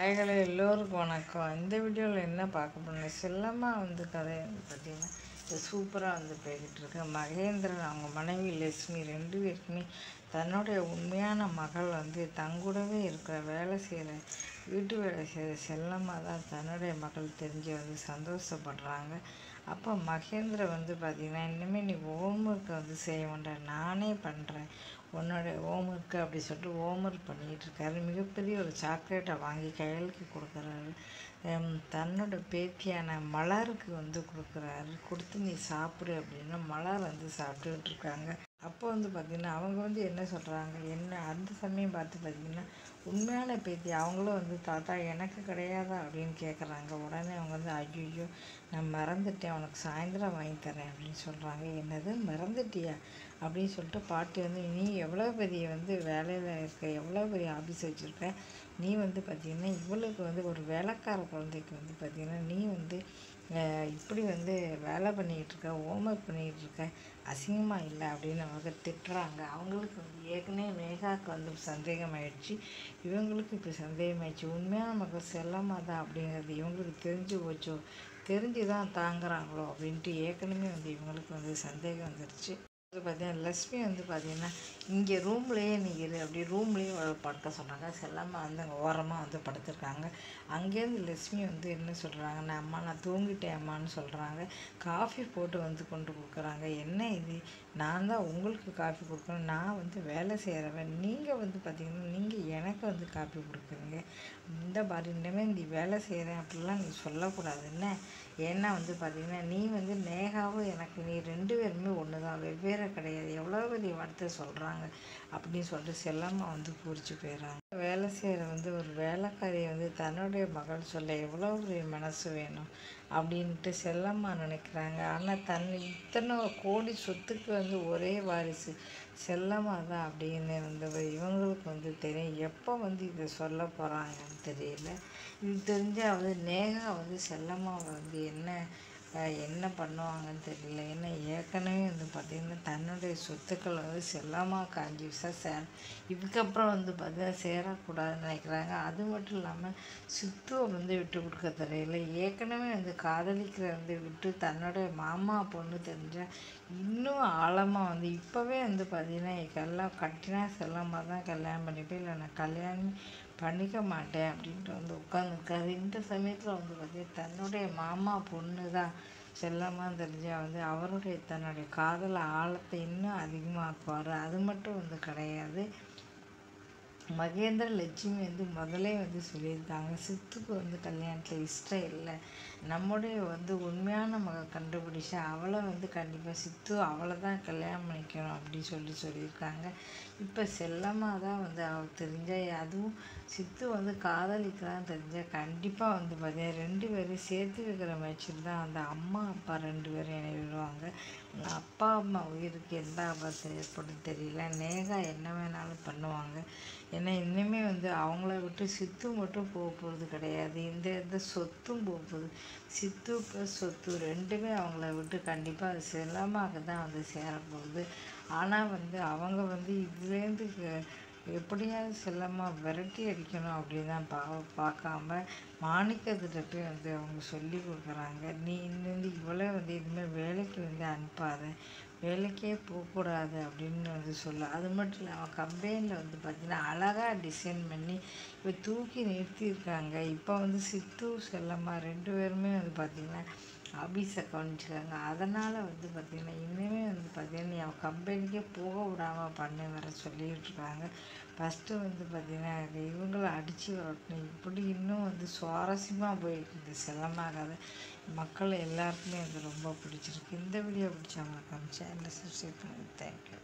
ஹாய்களே எல்லோருக்கும் வணக்கம். இந்த வீடியோவில் என்ன பார்க்க போனோம் செல்லமாக வந்து கதை வந்து பார்த்திங்கன்னா இது சூப்பராக வந்து போய்கிட்டு இருக்கு. மகேந்திரன் அவங்க மனைவி லட்சுமி ரெண்டு பேருக்குமே தன்னுடைய உண்மையான மகள் வந்து தங்கூடவே இருக்கிற வேலை செய்கிற வீட்டு வேலை செய்கிற செல்லமாக தான் தன்னுடைய மகள் தெரிஞ்சு வந்து சந்தோஷப்படுறாங்க. அப்போ மகேந்திர வந்து பார்த்திங்கன்னா இனிமேல் நீ ஹோம்ஒர்க்கை வந்து செய்ய வேண்டாம் நானே பண்ணுறேன் உன்னோட ஹோம்ஒர்க்கு அப்படி சொல்லிட்டு ஹோம்ஒர்க் பண்ணிகிட்டு இருக்காரு. மிகப்பெரிய ஒரு சாக்லேட்டை வாங்கி கையலுக்கு கொடுக்குறாரு. தன்னோட பேத்தியான மலருக்கு வந்து கொடுக்குறாரு. கொடுத்து நீ சாப்பிடு அப்படின்னா மலர் வந்து சாப்பிட்டுக்கிட்டு இருக்காங்க. அப்போ வந்து பார்த்திங்கன்னா அவங்க வந்து என்ன சொல்கிறாங்க என்ன அந்த சமயம் பார்த்து பார்த்திங்கன்னா உண்மையான பேத்தி அவங்களும் வந்து தாத்தா எனக்கு கிடையாதா? அப்படின்னு கேட்குறாங்க உடனே அவங்க வந்து ஐயோ நான் மறந்துட்டேன். உனக்கு சாயந்தரம் வாங்கி தரேன் அப்படின்னு சொல்கிறாங்க என்னது? மறந்துட்டியா? அப்படின்னு சொல்லிட்டு பாட்டி வந்து நீ எவ்வளோ பெரிய வந்து வேலையில் இருக்க எவ்வளோ பெரிய ஆஃபீஸ் வச்சுருக்க? நீ வந்து பார்த்திங்கன்னா இவளுக்கு வந்து ஒரு வேலைக்கார குழந்தைக்கு வந்து பார்த்திங்கன்னா நீ வந்து இப்படி வந்து வேலை பண்ணிக்கிட்டு ஹோம் ஹோம்ஒர்க் பண்ணிக்கிட்டு அசிங்கமாக இல்லை அப்படின்னு அவங்க திட்டுறாங்க. அவங்களுக்கு வந்து ஏற்கனவே மேகாவுக்கு வந்து சந்தேகம் ஆயிடுச்சு இவங்களுக்கு இப்போ சந்தேகம் ஆயிடுச்சு உண்மையான மகள் செல்லமாக தான் அப்படிங்கிறது இவங்களுக்கு தெரிஞ்சு போச்சோ? தெரிஞ்சு தான் தாங்குறாங்களோ அப்படின்ட்டு ஏற்கனவே வந்து இவங்களுக்கு வந்து சந்தேகம் வந்துருச்சு. வந்து பார்த்தீங்கன்னா லக்ஷ்மி வந்து பார்த்தீங்கன்னா இங்கே ரூம்லேயே நீ இரு அப்படி ரூம்லேயே படுக்க சொல்கிறாங்க செல்லம்மா வந்து அங்கே ஓரமாக வந்து படுத்துருக்காங்க. அங்கேருந்து லக்ஷ்மி வந்து என்ன சொல்கிறாங்க நான் அம்மா நான் தூங்கிட்டேன் அம்மான்னு சொல்கிறாங்க காஃபி போட்டு வந்து கொண்டு கொடுக்குறாங்க. என்ன இது? நான் தான் உங்களுக்கு காஃபி கொடுக்கணும். நான் வந்து வேலை செய்கிறவன் நீங்கள் வந்து பார்த்தீங்கன்னா நீங்கள் எனக்கு வந்து காஃபி கொடுக்குறீங்க. இந்த மாதிரி இனிமேல் நீ வேலை செய்கிறேன் அப்படிலாம் நீ சொல்லக்கூடாது. என்ன? ஏன்னா வந்து பார்த்தீங்கன்னா நீ வந்து நேகாவும் எனக்கு நீ ரெண்டு பேருமே ஒன்று தான் வெவ்வேறு கிடையாது. எவ்வளோ பெரிய வார்த்தை சொல்கிறாங்க அப்படின்னு சொல்லிட்டு செல்லம்மா வந்து பூரிச்சு போயிடுறாங்க. வேலை செய்கிற வந்து ஒரு வேலைக்காரியை வந்து தன்னுடைய மகள் சொல்ல எவ்வளோ பெரிய மனசு வேணும் அப்படின்ட்டு செல்லம்மா நினைக்கிறாங்க. ஆனால் தன் இத்தனை கோடி சொத்துக்கு வந்து ஒரே வாரிசு செல்லம்மா தான் அப்படின்னு வந்து இவங்களுக்கு வந்து தெரியும். எப்போ வந்து இதை சொல்ல போகிறாங்கன்னு தெரியல. இது தெரிஞ்சால் வந்து நேகா வந்து செல்லம்மாவை வந்து என்ன என்ன பண்ணுவாங்கன்னு தெரியல. ஏன்னா ஏற்கனவே வந்து பார்த்திங்கன்னா தன்னுடைய சொத்துக்கள் வந்து செல்லமாக காஞ்சி விசா சேர இதுக்கப்புறம் வந்து பார்த்திங்கன்னா சேரக்கூடாதுன்னு நினைக்கிறாங்க. அது மட்டும் இல்லாமல் சுத்துவை வந்து விட்டு கொடுக்க தெரியல. ஏற்கனவே வந்து காதலிக்கிற வந்து விட்டு தன்னுடைய மாமா பொண்ணு தெரிஞ்சால் இன்னும் ஆழமாக வந்து இப்போவே வந்து பார்த்திங்கன்னா எல்லாம் கட்டினா செல்லமாக தான் கல்யாணம் பண்ணிப்பேன். இல்லை நான் கல்யாணம் பண்ணிக்க மாட்டேன் அப்படின்ட்டு வந்து உட்காந்துருக்காரு இந்த சமயத்தில் வந்து பார்த்தீங்கன்னா தன்னுடைய மாமா பொண்ணு தான் செல்லமாக தெரிஞ்சால் வந்து அவருடைய தன்னுடைய காதல் ஆழத்தை இன்னும் அதிகமாக்குவார். அது மட்டும் வந்து கிடையாது. மகேந்திர லட்சுமி வந்து முதலே வந்து சொல்லியிருக்காங்க சித்துக்கு வந்து கல்யாணத்தில் இஷ்டம் இல்லை. நம்முடைய வந்து உண்மையான மக கண்டுபிடிச்சா அவளை வந்து கண்டிப்பாக சித்து அவளை தான் கல்யாணம் பண்ணிக்கணும் அப்படின்னு சொல்லி சொல்லியிருக்காங்க. இப்போ செல்லமாக தான் வந்து அவள் தெரிஞ்ச அதுவும் சித்து வந்து காதலிக்கிறான்னு தெரிஞ்சால் கண்டிப்பாக வந்து பார்த்தீங்கன்னா ரெண்டு பேரையும் சேர்த்து வைக்கிற மேட்சில் தான் அந்த அம்மா அப்பா ரெண்டு பேரும் என்னை விடுவாங்க அப்பா அம்மா உயிருக்கு எந்த ஆபத்து ஏற்படும் தெரியல. நேகா என்ன வேணாலும் பண்ணுவாங்க. ஏன்னா இன்னுமே வந்து அவங்கள விட்டு சித்து மட்டும் போக போகிறது கிடையாது. இந்த இந்த சொத்தும் போக போகுது சித்து ப்ளஸ் சொத்து ரெண்டுமே அவங்கள விட்டு கண்டிப்பாக அது செல்லமாக தான் வந்து சேரப்போகுது ஆனால் வந்து அவங்க வந்து இதுலேருந்து எப்படியாவது செல்லமாக விரட்டி அடிக்கணும் அப்படின்னு தான் பா பார்க்காம மாணிக்கத்திட்ட போய் வந்து அவங்க சொல்லி கொடுக்குறாங்க. நீ இன்னும் இவ்வளோ வந்து இனிமேல் வேலைக்கு வந்து அனுப்பாத. வேலைக்கே போகக்கூடாது அப்படின்னு வந்து சொல்ல. அது மட்டும் இல்லாமல் கம்பெனியில் வந்து பார்த்திங்கன்னா அழகாக டிசைன் பண்ணி இப்போ தூக்கி நிறுத்தியிருக்காங்க. இப்போ வந்து சித்து செல்லம்மா ரெண்டு பேருமே வந்து பார்த்திங்கன்னா ஆஃபீஸை கவனிச்சுக்காங்க. அதனால் வந்து பார்த்திங்கன்னா இன்னுமே வந்து பார்த்திங்கன்னா என் கம்பெனிக்கே போக விடாமல் பண்ண வர சொல்லிகிட்ருக்காங்க ஃபஸ்ட்டு வந்து பார்த்திங்கன்னா இவங்கள அடித்து வரட்டணும் இப்படி இன்னும் வந்து சுவாரஸ்யமாக போயிருக்குது இந்த செல்லமாகாத மக்கள் எல்லாருக்குமே வந்து ரொம்ப பிடிச்சிருக்கு. இந்த வீடியோ பிடிச்சவங்களுக்கு சேனலை சப்ஸ்கிரைப் பண்ணுங்கள் தேங்க்யூ